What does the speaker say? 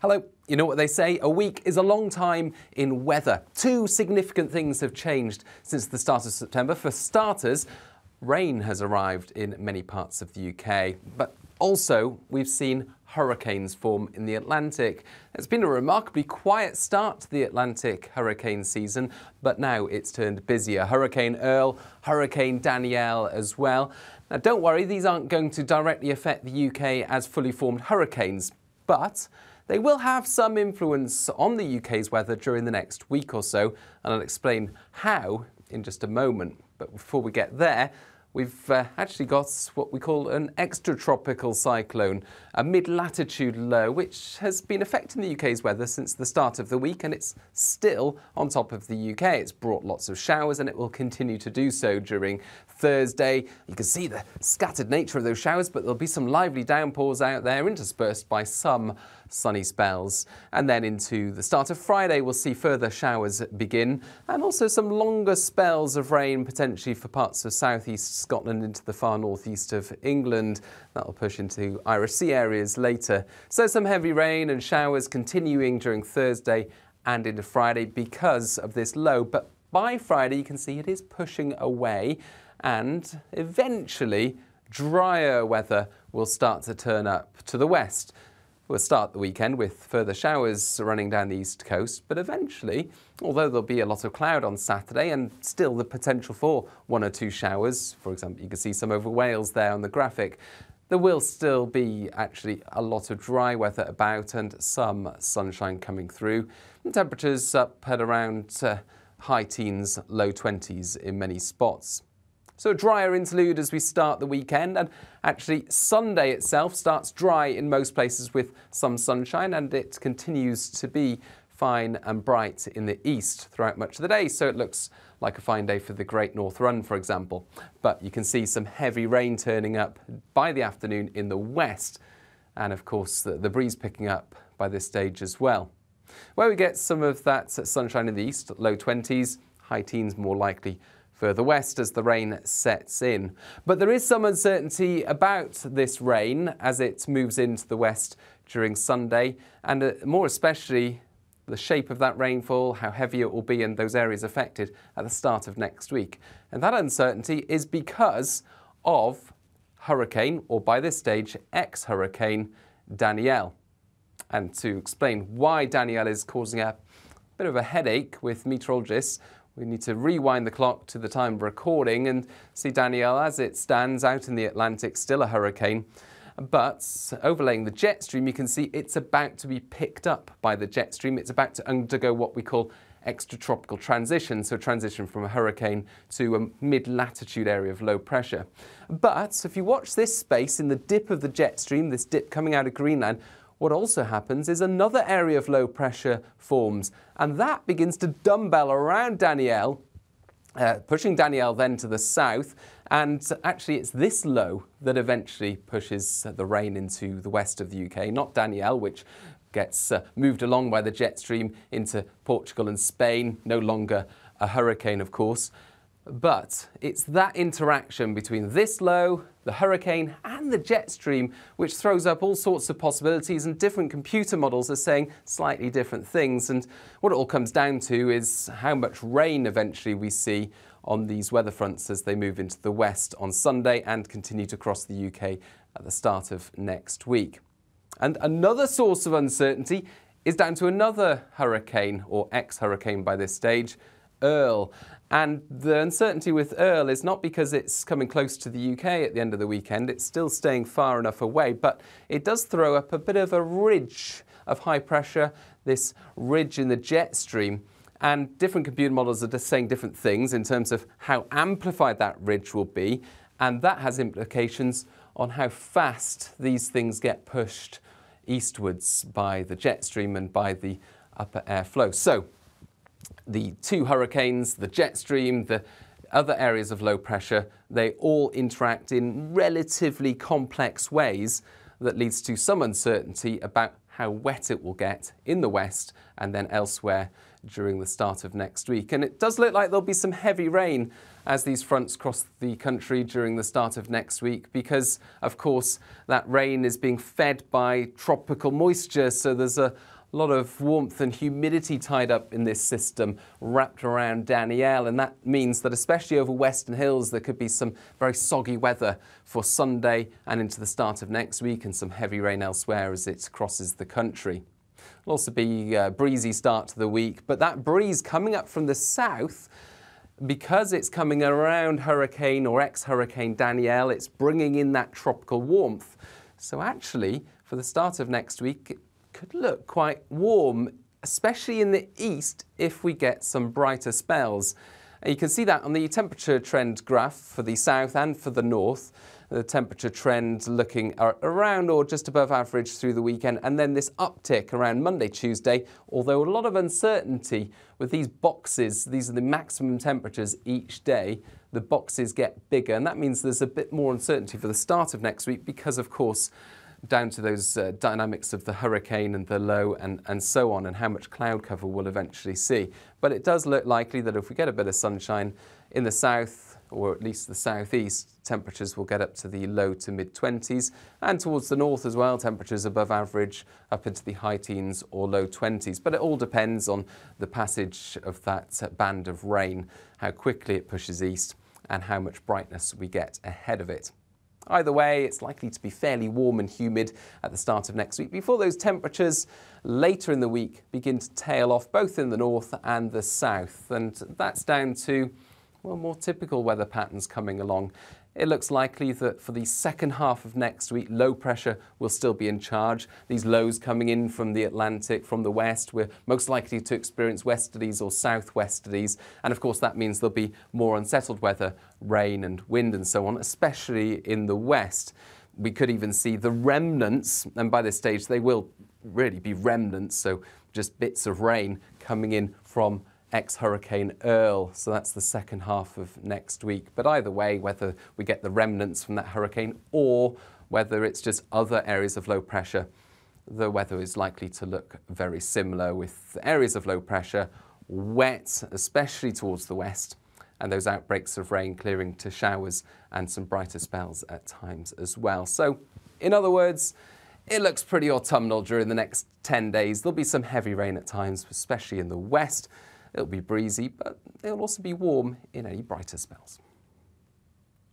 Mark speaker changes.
Speaker 1: Hello. You know what they say? A week is a long time in weather. Two significant things have changed since the start of September. For starters, rain has arrived in many parts of the UK, but also we've seen hurricanes form in the Atlantic. It's been a remarkably quiet start to the Atlantic hurricane season, but now it's turned busier. Hurricane Earl, Hurricane Danielle as well. Now, don't worry, these aren't going to directly affect the UK as fully formed hurricanes, but they will have some influence on the UK's weather during the next week or so, and I'll explain how in just a moment. But before we get there, We've uh, actually got what we call an extratropical cyclone, a mid-latitude low, which has been affecting the UK's weather since the start of the week, and it's still on top of the UK. It's brought lots of showers, and it will continue to do so during Thursday. You can see the scattered nature of those showers, but there'll be some lively downpours out there, interspersed by some sunny spells. And then into the start of Friday, we'll see further showers begin, and also some longer spells of rain potentially for parts of southeast Scotland into the far northeast of England. That'll push into Irish Sea areas later. So some heavy rain and showers continuing during Thursday and into Friday because of this low. But by Friday, you can see it is pushing away and eventually drier weather will start to turn up to the west. We'll start the weekend with further showers running down the east coast, but eventually, although there'll be a lot of cloud on Saturday and still the potential for one or two showers, for example, you can see some over Wales there on the graphic, there will still be actually a lot of dry weather about and some sunshine coming through. And temperatures up at around uh, high teens, low 20s in many spots. So a drier interlude as we start the weekend and actually Sunday itself starts dry in most places with some sunshine and it continues to be fine and bright in the east throughout much of the day. So it looks like a fine day for the Great North Run, for example. But you can see some heavy rain turning up by the afternoon in the west. And of course, the, the breeze picking up by this stage as well. Where we get some of that sunshine in the east, low 20s, high teens more likely further west as the rain sets in. But there is some uncertainty about this rain as it moves into the west during Sunday, and uh, more especially the shape of that rainfall, how heavy it will be in those areas affected at the start of next week. And that uncertainty is because of hurricane, or by this stage, ex hurricane Danielle. And to explain why Danielle is causing a bit of a headache with meteorologists, we need to rewind the clock to the time of recording and see Danielle as it stands out in the Atlantic, still a hurricane. But overlaying the jet stream, you can see it's about to be picked up by the jet stream. It's about to undergo what we call extratropical transition, so transition from a hurricane to a mid-latitude area of low pressure. But if you watch this space in the dip of the jet stream, this dip coming out of Greenland, what also happens is another area of low pressure forms, and that begins to dumbbell around Danielle, uh, pushing Danielle then to the south. And actually, it's this low that eventually pushes the rain into the west of the UK, not Danielle, which gets uh, moved along by the jet stream into Portugal and Spain, no longer a hurricane, of course. But it's that interaction between this low, the hurricane, and the jet stream which throws up all sorts of possibilities, and different computer models are saying slightly different things. And what it all comes down to is how much rain eventually we see on these weather fronts as they move into the west on Sunday and continue to cross the UK at the start of next week. And another source of uncertainty is down to another hurricane, or ex hurricane by this stage, Earl. And the uncertainty with Earl is not because it's coming close to the UK at the end of the weekend, it's still staying far enough away, but it does throw up a bit of a ridge of high pressure, this ridge in the jet stream. And different computer models are just saying different things in terms of how amplified that ridge will be. And that has implications on how fast these things get pushed eastwards by the jet stream and by the upper air flow. So the two hurricanes, the jet stream, the other areas of low pressure, they all interact in relatively complex ways. that leads to some uncertainty about how wet it will get in the west and then elsewhere during the start of next week. And it does look like there'll be some heavy rain as these fronts cross the country during the start of next week because, of course, that rain is being fed by tropical moisture. So there's a lot of warmth and humidity tied up in this system wrapped around Danielle. And that means that, especially over Western Hills, there could be some very soggy weather for Sunday and into the start of next week and some heavy rain elsewhere as it crosses the country. It'll also be a breezy start to the week, but that breeze coming up from the south because it's coming around hurricane or ex-hurricane Danielle, it's bringing in that tropical warmth. So actually, for the start of next week, could look quite warm, especially in the east if we get some brighter spells. You can see that on the temperature trend graph for the south and for the north. The temperature trend looking around or just above average through the weekend, and then this uptick around Monday, Tuesday. Although a lot of uncertainty with these boxes, these are the maximum temperatures each day. The boxes get bigger, and that means there's a bit more uncertainty for the start of next week because, of course, down to those uh, dynamics of the hurricane and the low and, and so on and how much cloud cover we'll eventually see. But it does look likely that if we get a bit of sunshine in the south, or at least the southeast, temperatures will get up to the low to mid 20s, and towards the north as well, temperatures above average up into the high teens or low 20s. But it all depends on the passage of that band of rain, how quickly it pushes east, and how much brightness we get ahead of it. Either way, it's likely to be fairly warm and humid at the start of next week before those temperatures later in the week begin to tail off both in the north and the south. And that's down to well, more typical weather patterns coming along. It looks likely that for the second half of next week, low pressure will still be in charge. These lows coming in from the Atlantic, from the west, we're most likely to experience westerlies or southwesterlies. And of course, that means there'll be more unsettled weather, rain and wind and so on, especially in the west. We could even see the remnants, and by this stage, they will really be remnants, so just bits of rain coming in from ex Hurricane Earl. So that's the second half of next week. But either way, whether we get the remnants from that hurricane or whether it's just other areas of low pressure, the weather is likely to look very similar with areas of low pressure, wet, especially towards the west, and those outbreaks of rain clearing to showers and some brighter spells at times as well. So, in other words, it looks pretty autumnal during the next 10 days. There'll be some heavy rain at times, especially in the west. It'll be breezy, but it'll also be warm in any brighter spells.